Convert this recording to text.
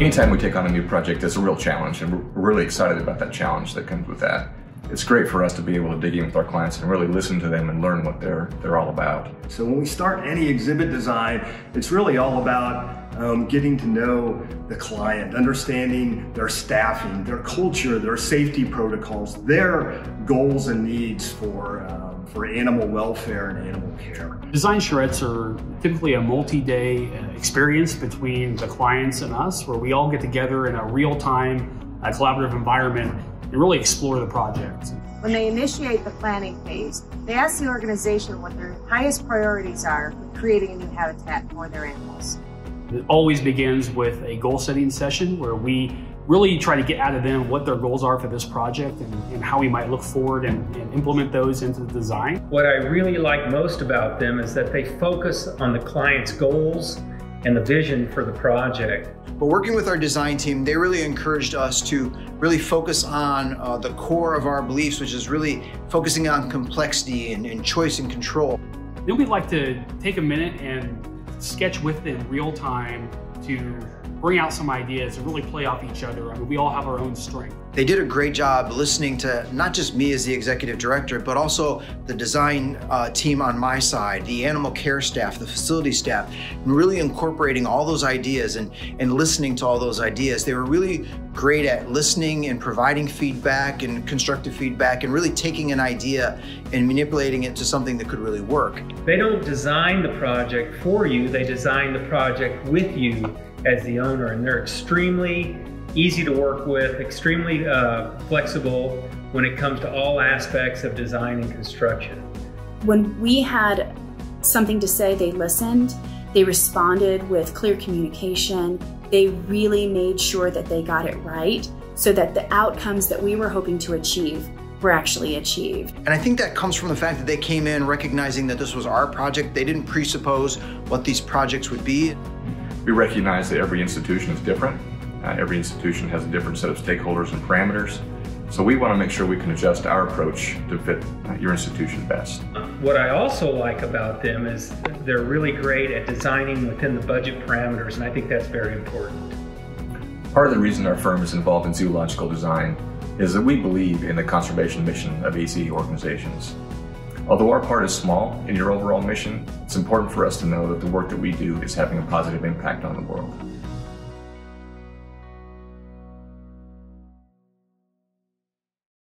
Anytime we take on a new project, it's a real challenge, and we're really excited about that challenge that comes with that. It's great for us to be able to dig in with our clients and really listen to them and learn what they're they're all about. So when we start any exhibit design, it's really all about um, getting to know the client, understanding their staffing, their culture, their safety protocols, their goals and needs for, um, for animal welfare and animal care. Design charrettes are typically a multi-day uh, experience between the clients and us where we all get together in a real-time uh, collaborative environment and really explore the project. When they initiate the planning phase, they ask the organization what their highest priorities are for creating a new habitat for their animals. It always begins with a goal setting session where we really try to get out of them what their goals are for this project and, and how we might look forward and, and, implement those into the design. What I really like most about them is that they focus on the client's goals and the vision for the project. But working with our design team, they really encouraged us to really focus on uh, the core of our beliefs, which is really focusing on complexity and, and choice and control. Then we'd like to take a minute and sketch with in real time to bring out some ideas and really play off each other. I mean, we all have our own strength. They did a great job listening to not just me as the executive director, but also the design uh, team on my side, the animal care staff, the facility staff, and really incorporating all those ideas and, and listening to all those ideas. They were really great at listening and providing feedback and constructive feedback and really taking an idea and manipulating it to something that could really work. They don't design the project for you, they design the project with you as the owner, and they're extremely easy to work with, extremely uh, flexible when it comes to all aspects of design and construction. When we had something to say, they listened, they responded with clear communication, they really made sure that they got it right so that the outcomes that we were hoping to achieve were actually achieved. And I think that comes from the fact that they came in recognizing that this was our project. They didn't presuppose what these projects would be. We recognize that every institution is different. Uh, every institution has a different set of stakeholders and parameters. So we want to make sure we can adjust our approach to fit uh, your institution best. What I also like about them is they're really great at designing within the budget parameters, and I think that's very important. Part of the reason our firm is involved in zoological design is that we believe in the conservation mission of AZA organizations. Although our part is small in your overall mission, it's important for us to know that the work that we do is having a positive impact on the world.